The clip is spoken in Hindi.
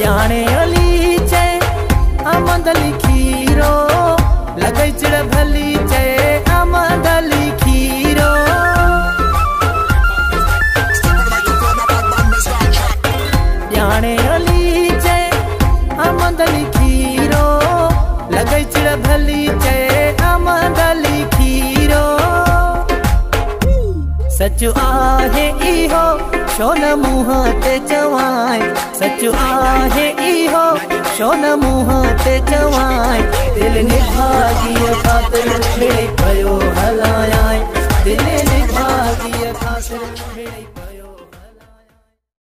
ॼाणे अली चए अमदली खीरो लॻई चिड़ भली चए अमदली खीरो ॼाणे अली चए अमदली खीरो लॻई चिड़ भली चए अमदली खीरो सच आहे इहो छो न मुंहं सच आहे इहो छो न मुंहं ते चवाए। दिलि निभागीअ ख़ातिर मिली पियो हलायाए दिलि निभागीअ ख़ातिर मिली